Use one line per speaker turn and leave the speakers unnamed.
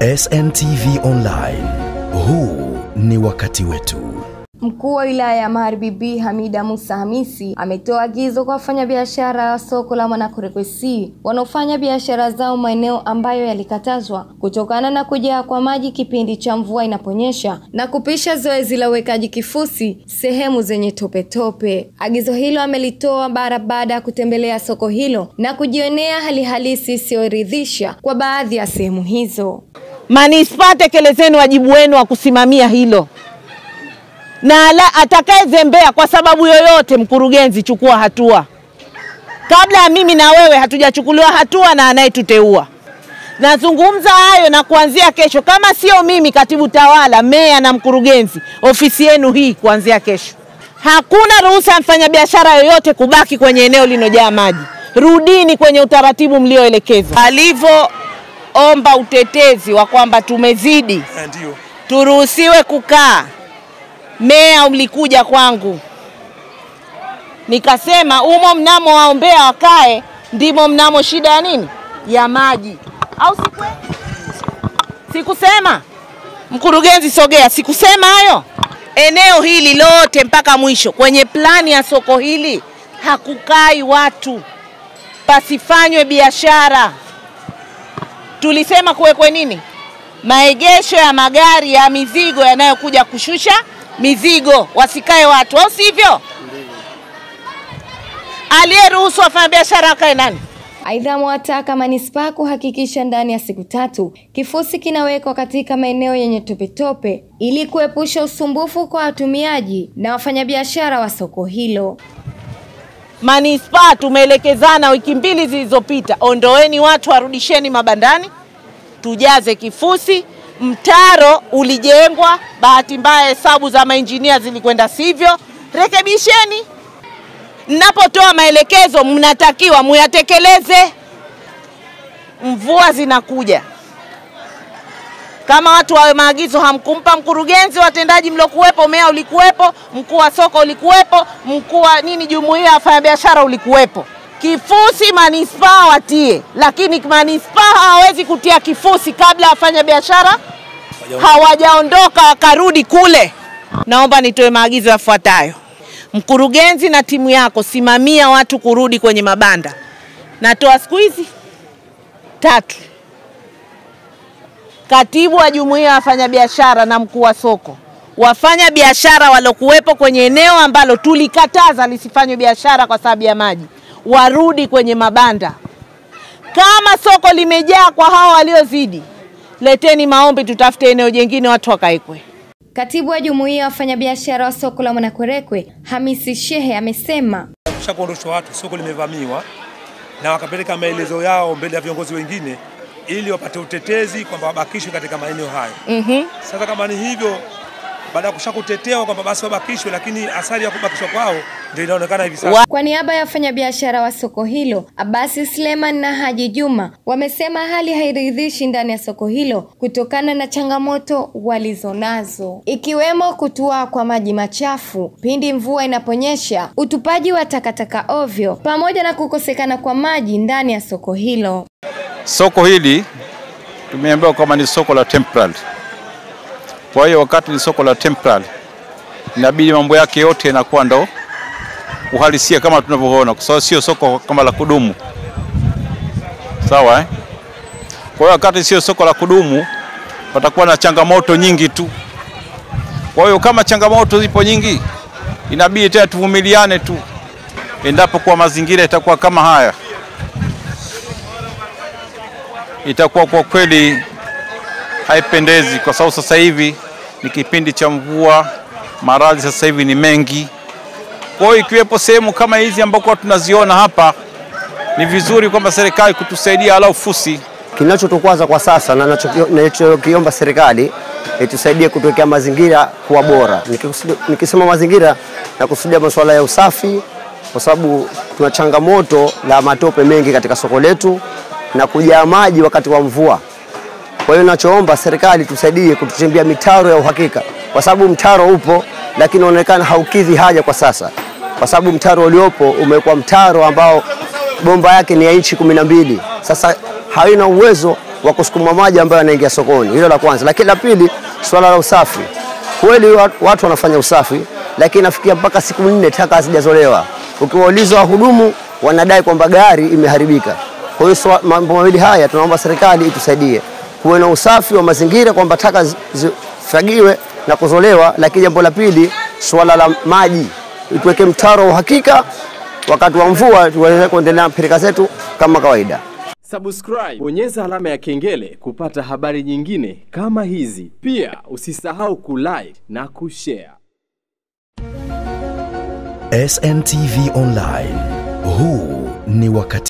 SNTV Online. Huu ni wakati wetu.
Mkuu wa wilaya ya Magharibi B Hamida Musa Hamisi ametoa agizo kwa wafanyabiashara wa soko la Mwanakwerekwe C wanaofanya biashara zao maeneo ambayo yalikatazwa kutokana na kujaa kwa maji kipindi cha mvua inaponyesha na kupisha zoezi la uwekaji kifusi sehemu zenye topetope. tope. Agizo hilo amelitoa bara baada ya kutembelea soko hilo na kujionea hali halisi isiyoridhisha kwa baadhi ya sehemu hizo.
Manispaa, tekelezeni wajibu wenu wa kusimamia hilo na ala- atakayezembea kwa sababu yoyote, mkurugenzi, chukua hatua. Kabla ya mimi na wewe hatujachukuliwa hatua na anayetuteua. Nazungumza hayo na kuanzia kesho, kama sio mimi, katibu tawala, meya na mkurugenzi, ofisi yenu hii kuanzia kesho, hakuna ruhusa ya mfanyabiashara yoyote kubaki kwenye eneo linojaa maji. Rudini kwenye utaratibu mlioelekezwa. Alivyoomba utetezi wa kwamba tumezidi,
Ndio.
turuhusiwe kukaa Meya, ulikuja kwangu nikasema umo mnamo waombea wakae, ndimo mnamo shida ya nini ya maji, au sikwe? Sikusema mkurugenzi, sogea, sikusema hayo. Eneo hili lote mpaka mwisho kwenye plani ya soko hili hakukai watu, pasifanywe biashara. Tulisema kuwekwe nini? Maegesho ya magari ya mizigo yanayokuja kushusha mizigo, wasikae watu, au sivyo? Aliyeruhusu wafanyabiashara wakae nani?
Aidha, amewataka manispaa kuhakikisha ndani ya siku tatu kifusi kinawekwa katika maeneo yenye topetope ili kuepusha usumbufu kwa watumiaji na wafanyabiashara wa soko hilo.
Manispaa tumeelekezana wiki mbili zilizopita, ondoeni watu, warudisheni mabandani, tujaze kifusi. Mtaro ulijengwa, bahati mbaya hesabu za mainjinia zilikwenda sivyo, rekebisheni. Mnapotoa maelekezo, mnatakiwa muyatekeleze. Mvua zinakuja, kama watu wawe maagizo hamkumpa mkurugenzi, watendaji mliokuwepo, mea ulikuwepo, mkuu wa soko ulikuwepo, mkuu wa nini, jumuiya ya wafanyabiashara ulikuwepo. Kifusi manispaa watie, lakini manispaa hawawezi kutia kifusi kabla wafanyabiashara hawajaondoka wakarudi kule. Naomba nitoe maagizo yafuatayo. Mkurugenzi na timu yako, simamia watu kurudi kwenye mabanda. Natoa siku hizi tatu katibu wa jumuiya ya wafanyabiashara na mkuu wa soko, wafanya biashara waliokuwepo kwenye eneo ambalo tulikataza lisifanywe biashara kwa sababu ya maji, warudi kwenye mabanda. Kama soko limejaa kwa hao waliozidi, leteni maombi, tutafute eneo jingine watu wakaekwe.
Katibu wa jumuiya ya wafanyabiashara wa soko la Mwanakwerekwe Hamisi Shehe amesema
Kisha kuondoshwa watu, soko limevamiwa na wakapeleka maelezo yao mbele ya viongozi wengine ili wapate utetezi kwamba wabakishwe katika maeneo hayo.
Mhm.
Sasa kama ni hivyo, baada ya kushakutetewa kwamba basi wabakishwe, lakini athari ya kubakishwa kwao ndio inaonekana hivi sasa.
Kwa niaba ya wafanyabiashara wa soko hilo, Abasi Sleman na Haji Juma wamesema hali hairidhishi ndani ya soko hilo kutokana na changamoto walizonazo, ikiwemo kutua kwa maji machafu pindi mvua inaponyesha, utupaji wa takataka ovyo, pamoja na kukosekana kwa maji ndani ya soko hilo.
Soko hili tumeambiwa kwamba ni soko la temporary. Kwa hiyo wakati ni soko la temporary, inabidi mambo yake yote yanakuwa ndo uhalisia kama tunavyoona, kwa sababu sio soko kama la kudumu. Sawa eh? Kwa hiyo wakati sio soko la kudumu, patakuwa na changamoto nyingi tu. Kwa hiyo kama changamoto zipo nyingi, inabidi tena tuvumiliane tu, endapo kwa mazingira itakuwa kama haya itakuwa kwa kweli haipendezi, kwa sababu sasa hivi ni kipindi cha mvua, maradhi sasa hivi ni mengi. Kwa hiyo ikiwepo sehemu kama hizi ambako tunaziona hapa, ni vizuri kwamba serikali kutusaidia alau fusi
Kinachotukwaza kwa sasa na nachoki- nachokiomba serikali itusaidie kutuwekea mazingira kuwa bora. Nikisema mazingira nakusudia masuala ya usafi, kwa sababu tuna changamoto la matope mengi katika soko letu na kujaa maji wakati wa mvua. Kwa hiyo nachoomba serikali tusaidie kutuchimbia mitaro ya uhakika, kwa sababu mtaro upo lakini unaonekana haukidhi haja kwa sasa, kwa sababu mtaro uliopo umekuwa mtaro ambao bomba yake ni ya inchi kumi na mbili. Sasa haina uwezo wa kusukuma maji ambayo yanaingia sokoni. Hilo la kwanza, lakini la pili, swala la usafi. Kweli watu wanafanya usafi, lakini nafikia mpaka siku nne taka hazijazolewa. Ukiwauliza wahudumu, wanadai kwamba gari imeharibika. Kwa hiyo mambo mawili haya tunaomba serikali itusaidie, kuwe na usafi wa mazingira, kwamba taka zifagiwe na kuzolewa. Lakini jambo la pili, swala la maji, tuweke mtaro wa uhakika wakati wa mvua, tuweze kuendelea na pirika zetu kama kawaida.
Subscribe, bonyeza alama ya kengele kupata habari nyingine kama hizi. Pia usisahau kulike na kushare.
SNTV Online. Huu ni wakati